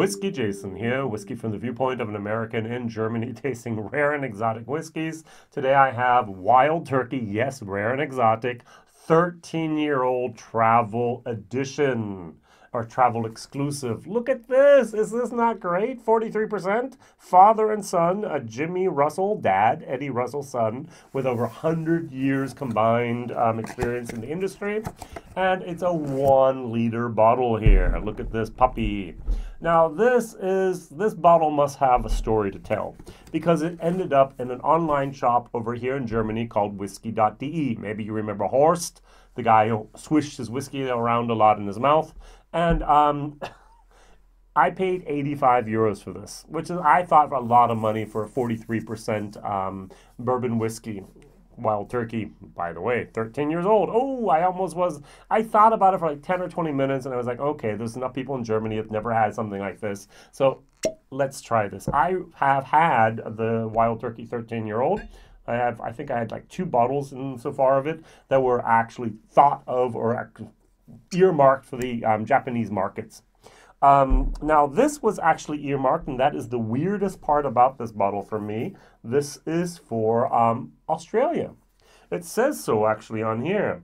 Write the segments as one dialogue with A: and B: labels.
A: Whisky Jason here, whiskey from the viewpoint of an American in Germany tasting rare and exotic whiskeys. Today I have Wild Turkey, yes, rare and exotic, 13 year old travel edition or travel exclusive. Look at this. Is this not great? 43%. Father and son, a Jimmy Russell, dad, Eddie Russell, son, with over 100 years combined um, experience in the industry. And it's a one liter bottle here. Look at this puppy. Now this is this bottle must have a story to tell because it ended up in an online shop over here in Germany called whisky.de. Maybe you remember Horst, the guy who swished his whiskey around a lot in his mouth. And um, I paid 85 euros for this, which is, I thought, a lot of money for a 43% um, bourbon whiskey. Wild Turkey, by the way, 13 years old. Oh, I almost was. I thought about it for like 10 or 20 minutes and I was like, okay, there's enough people in Germany that never had something like this. So let's try this. I have had the Wild Turkey 13 year old. I have, I think I had like two bottles in so far of it that were actually thought of or earmarked for the um, Japanese markets. Um, now, this was actually earmarked, and that is the weirdest part about this bottle for me. This is for um, Australia. It says so actually on here.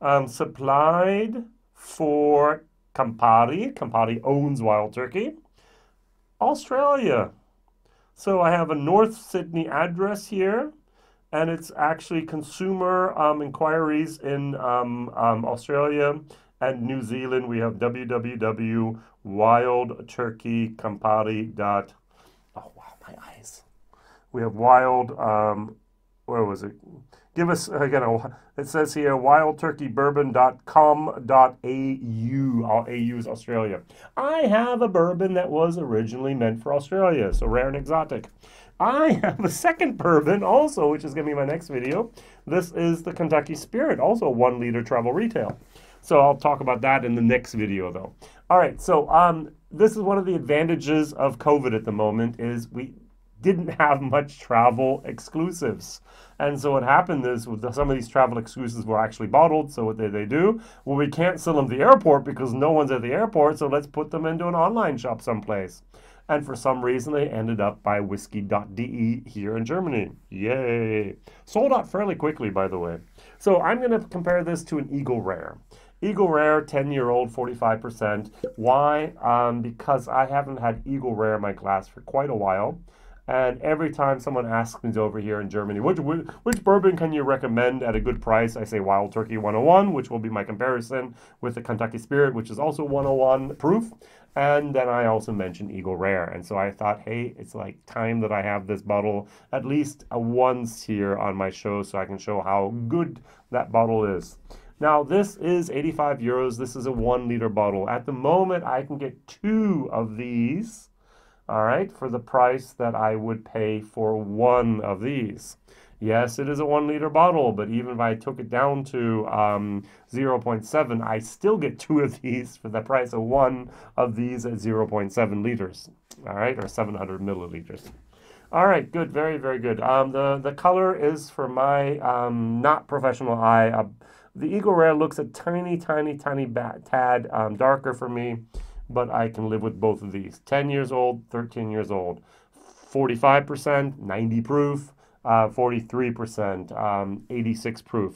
A: Um, supplied for Campari. Campari owns Wild Turkey. Australia. So I have a North Sydney address here, and it's actually consumer um, inquiries in um, um, Australia and New Zealand, we have www.wildturkeycampari. Oh wow, my eyes. We have wild. Um, where was it? Give us again. It says here wildturkeybourbon.com.au. All AU is Australia. I have a bourbon that was originally meant for Australia, so rare and exotic. I have a second bourbon also, which is going to be my next video. This is the Kentucky Spirit, also one liter travel retail. So I'll talk about that in the next video though. All right, so um, this is one of the advantages of COVID at the moment is we didn't have much travel exclusives. And so what happened is some of these travel exclusives were actually bottled. So what did they do? Well, we can't sell them at the airport because no one's at the airport. So let's put them into an online shop someplace. And for some reason, they ended up by whisky.de here in Germany. Yay! Sold out fairly quickly, by the way. So I'm going to compare this to an Eagle Rare. Eagle Rare, 10 year old, 45%. Why? Um, because I haven't had Eagle Rare in my glass for quite a while. And every time someone asks me over here in Germany, which, which, which bourbon can you recommend at a good price? I say Wild Turkey 101, which will be my comparison with the Kentucky Spirit, which is also 101 proof. And then I also mentioned Eagle Rare. And so I thought, hey, it's like time that I have this bottle at least once here on my show so I can show how good that bottle is. Now, this is 85 euros. This is a one liter bottle. At the moment, I can get two of these, all right, for the price that I would pay for one of these. Yes, it is a one liter bottle, but even if I took it down to um, 0.7, I still get two of these for the price of one of these at 0.7 liters, all right, or 700 milliliters. All right, good, very, very good. Um, the, the color is, for my um, not professional eye, uh, the Eagle Rare looks a tiny, tiny, tiny bat, tad um, darker for me, but I can live with both of these. 10 years old, 13 years old. 45%, 90 proof, uh, 43%, um, 86 proof.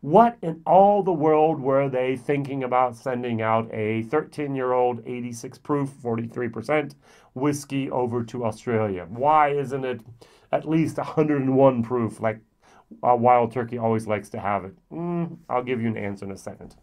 A: What in all the world were they thinking about sending out a 13 year old 86 proof, 43% whiskey over to Australia? Why isn't it at least 101 proof like uh, Wild Turkey always likes to have it? Mm, I'll give you an answer in a second.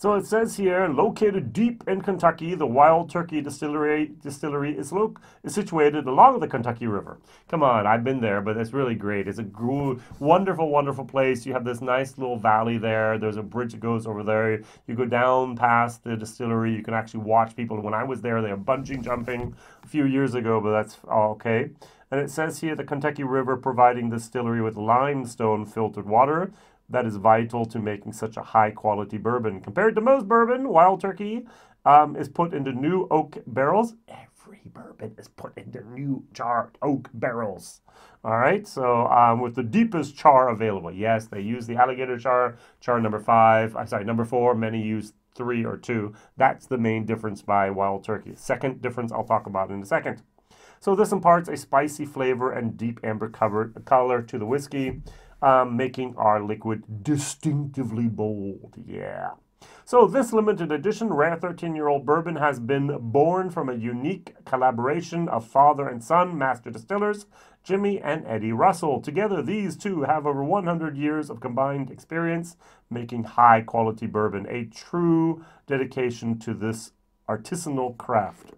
A: So it says here, located deep in Kentucky, the Wild Turkey Distillery distillery is, lo- is situated along the Kentucky River. Come on, I've been there, but it's really great. It's a gro- wonderful, wonderful place. You have this nice little valley there. There's a bridge that goes over there. You go down past the distillery. You can actually watch people. When I was there, they were bungee jumping a few years ago, but that's okay. And it says here the Kentucky River providing the distillery with limestone filtered water that is vital to making such a high quality bourbon. Compared to most bourbon, Wild Turkey um, is put into new oak barrels Every bourbon is put into new charred oak barrels. All right, so um, with the deepest char available. Yes, they use the alligator char, char number five. I'm sorry, number four. Many use three or two. That's the main difference by Wild Turkey. Second difference I'll talk about in a second. So this imparts a spicy flavor and deep amber covered color to the whiskey, um, making our liquid distinctively bold. Yeah. So this limited edition rare 13-year-old bourbon has been born from a unique collaboration of father and son master distillers, Jimmy and Eddie Russell. Together, these two have over 100 years of combined experience making high-quality bourbon, a true dedication to this artisanal craft.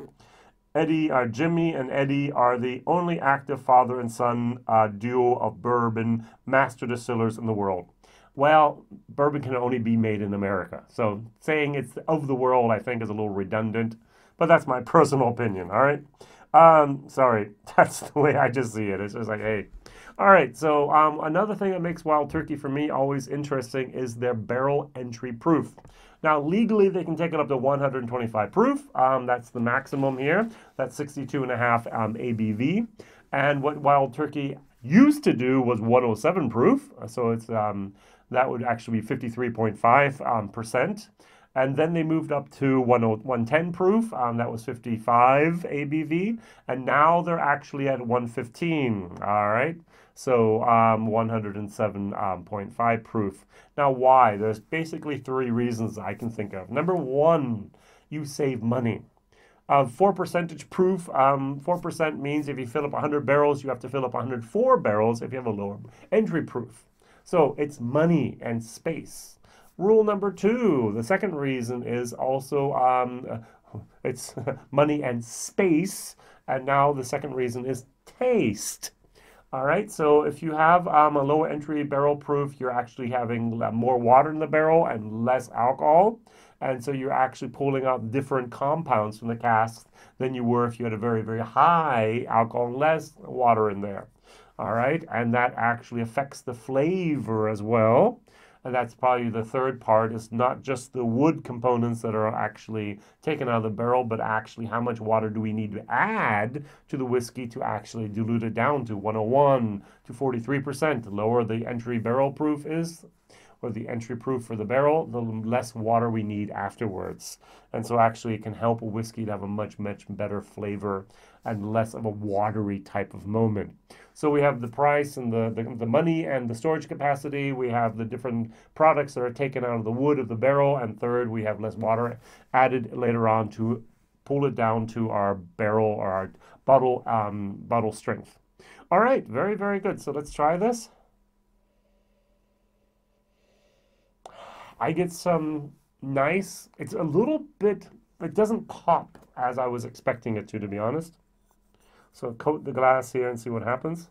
A: Eddie, uh, Jimmy and Eddie are the only active father and son uh, duo of bourbon master distillers in the world well, bourbon can only be made in America. So saying it's of the world, I think, is a little redundant, but that's my personal opinion, all right? Um, sorry, that's the way I just see it. It's just like, hey. All right, so um, another thing that makes Wild Turkey for me always interesting is their barrel entry proof. Now, legally, they can take it up to 125 proof. Um, that's the maximum here. That's 62 and a half um, ABV. And what Wild Turkey used to do was 107 proof. So it's um, that would actually be 53.5 um, percent. And then they moved up to 110 proof. Um, that was 55 ABV. And now they're actually at 115. All right. So um, 107.5 um, proof. Now, why? There's basically three reasons I can think of. Number one, you save money. Uh, 4 percentage proof, um, 4% means if you fill up 100 barrels, you have to fill up 104 barrels if you have a lower entry proof. So it's money and space. Rule number two, the second reason is also um, it's money and space. And now the second reason is taste. All right, so if you have um, a lower entry barrel proof, you're actually having more water in the barrel and less alcohol. And so you're actually pulling out different compounds from the cask than you were if you had a very, very high alcohol and less water in there all right? And that actually affects the flavor as well. And that's probably the third part is not just the wood components that are actually taken out of the barrel, but actually how much water do we need to add to the whiskey to actually dilute it down to 101 to 43%. The lower the entry barrel proof is, or the entry proof for the barrel, the less water we need afterwards. And so actually it can help a whiskey to have a much, much better flavor and less of a watery type of moment. So we have the price and the, the, the, money and the storage capacity. We have the different products that are taken out of the wood of the barrel. And third, we have less water added later on to pull it down to our barrel or our bottle, um, bottle strength. All right, very, very good. So let's try this. I get some nice, it's a little bit, it doesn't pop as I was expecting it to, to be honest. So coat the glass here and see what happens.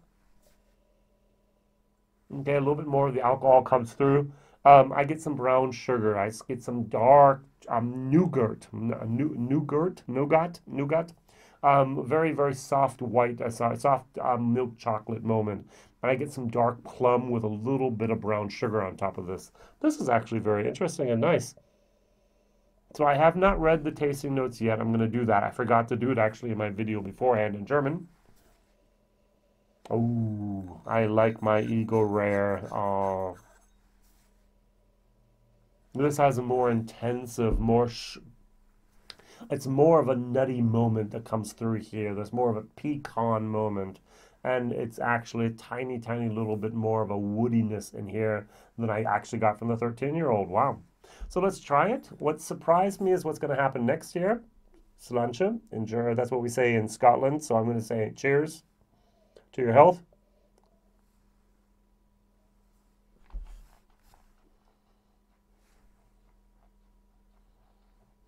A: Okay, a little bit more of the alcohol comes through. Um, I get some brown sugar. I get some dark um, nougat, nougat, nougat, nougat. Um, very, very soft white, uh, soft um, milk chocolate moment. And I get some dark plum with a little bit of brown sugar on top of this. This is actually very interesting and nice. So I have not read the tasting notes yet. I'm going to do that. I forgot to do it actually in my video beforehand in German. Oh, I like my Eagle Rare. Oh. This has a more intensive, more... it's more of a nutty moment that comes through here. There's more of a pecan moment. And it's actually a tiny, tiny little bit more of a woodiness in here than I actually got from the 13-year-old. Wow. So let's try it. What surprised me is what's going to happen next year. Sláinte. In German, that's what we say in Scotland. So I'm going to say cheers to your health.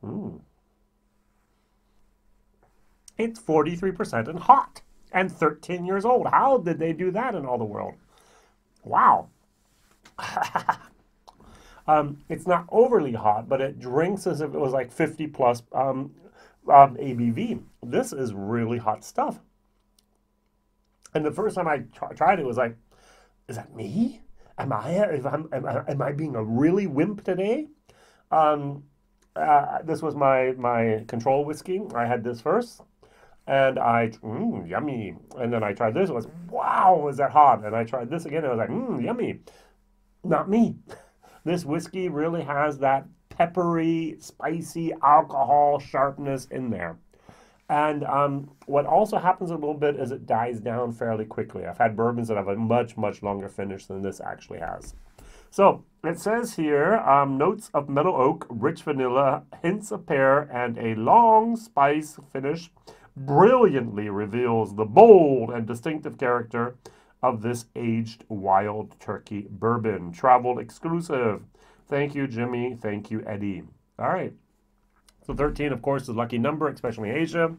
A: Mm. It's 43% and hot and 13 years old. How did they do that in all the world? Wow. Um, it's not overly hot, but it drinks as if it was like 50 plus um, um, ABV. This is really hot stuff. And the first time I tried it was like, is that me? Am I, am, am, am I being a really wimp today? Um, uh, this was my, my control whiskey. I had this first. And I, mmm, yummy. And then I tried this. It was, wow, is that hot? And I tried this again. And I was like, mmm, yummy. Not me. This whiskey really has that peppery, spicy alcohol sharpness in there. And um, what also happens a little bit is it dies down fairly quickly. I've had bourbons that have a much, much longer finish than this actually has. So it says here um, notes of meadow oak, rich vanilla, hints of pear, and a long spice finish brilliantly reveals the bold and distinctive character of this aged wild turkey bourbon. Travel exclusive. Thank you, Jimmy. Thank you, Eddie. All right. So 13, of course, is a lucky number, especially in Asia.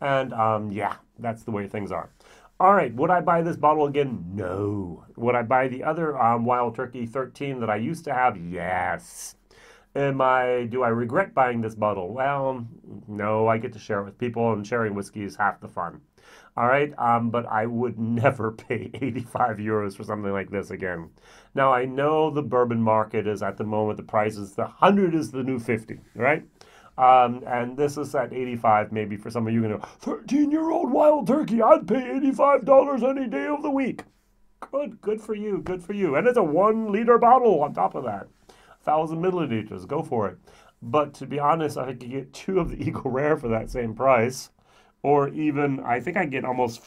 A: And um, yeah, that's the way things are. All right, would I buy this bottle again? No. Would I buy the other um, Wild Turkey 13 that I used to have? Yes. Am I, do I regret buying this bottle? Well, no, I get to share it with people, and sharing whiskey is half the fun. All right, um, but I would never pay 85 euros for something like this again. Now, I know the bourbon market is at the moment, the price is the 100 is the new 50, right? Um, and this is at 85 maybe for some of you going to 13 year old wild turkey i'd pay $85 any day of the week good good for you good for you and it's a one liter bottle on top of that 1000 milliliters. Go for it. But to be honest i could get two of the eagle rare for that same price or even i think i get almost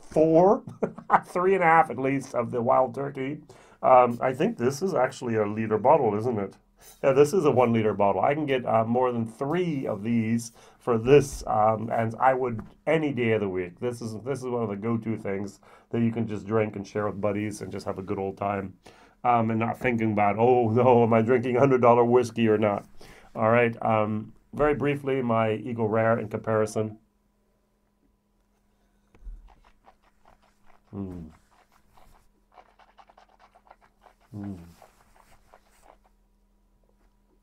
A: four three and a half at least of the wild turkey. Um, i think this is actually a liter bottle isn't it? Yeah, this is a one liter bottle. I can get uh, more than three of these for this, um, and I would any day of the week. This is this is one of the go to things that you can just drink and share with buddies and just have a good old time, um, and not thinking about oh no, am I drinking hundred dollar whiskey or not? All right. Um, very briefly, my Eagle Rare in comparison. Hmm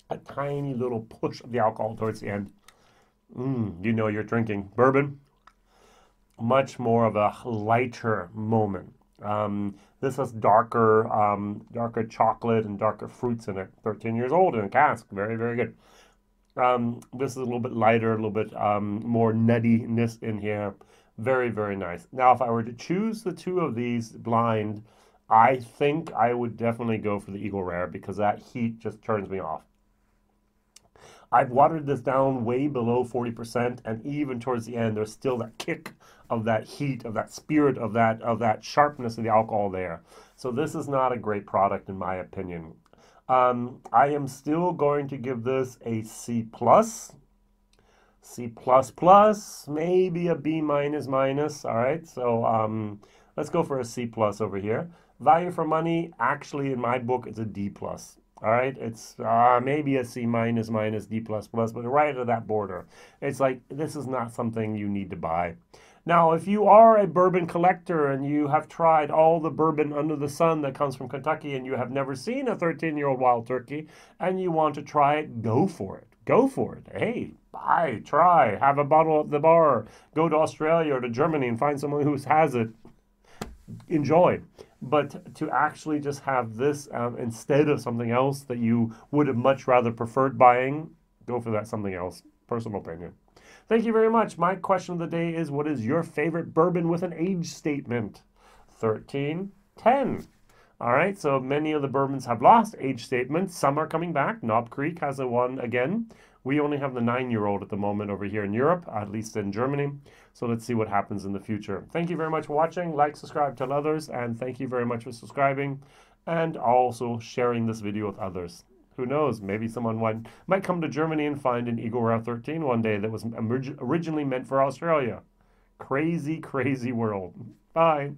A: a tiny little push of the alcohol towards the end. Mm, you know you're drinking bourbon. Much more of a lighter moment. Um, this has darker, um, darker chocolate and darker fruits in it. 13 years old in a cask. Very, very good. Um, this is a little bit lighter, a little bit um, more nuttiness in here. Very, very nice. Now, if I were to choose the two of these blind, I think I would definitely go for the Eagle Rare because that heat just turns me off. I've watered this down way below 40%, and even towards the end, there's still that kick of that heat, of that spirit, of that of that sharpness of the alcohol there. So this is not a great product in my opinion. Um, I am still going to give this a C plus. C plus plus, maybe a B minus minus. All right, so um, let's go for a C plus over here. Value for money, actually, in my book, it's a D plus. All right, it's uh, maybe a C minus minus D plus plus, but right at that border. It's like this is not something you need to buy. Now, if you are a bourbon collector and you have tried all the bourbon under the sun that comes from Kentucky and you have never seen a 13 year old wild turkey and you want to try it, go for it. Go for it. Hey, buy, try, have a bottle at the bar, go to Australia or to Germany and find someone who has it. Enjoy but to actually just have this um, instead of something else that you would have much rather preferred buying, go for that something else. Personal opinion. Thank you very much. My question of the day is what is your favorite bourbon with an age statement? 13, 10. All right, so many of the bourbons have lost age statements. Some are coming back. Knob Creek has a one again. We only have the nine year old at the moment over here in Europe, at least in Germany. So let's see what happens in the future. Thank you very much for watching. Like, subscribe, tell others, and thank you very much for subscribing and also sharing this video with others. Who knows? Maybe someone might, might come to Germany and find an Eagle Rare 13 one day that was originally meant for Australia. Crazy, crazy world. Bye.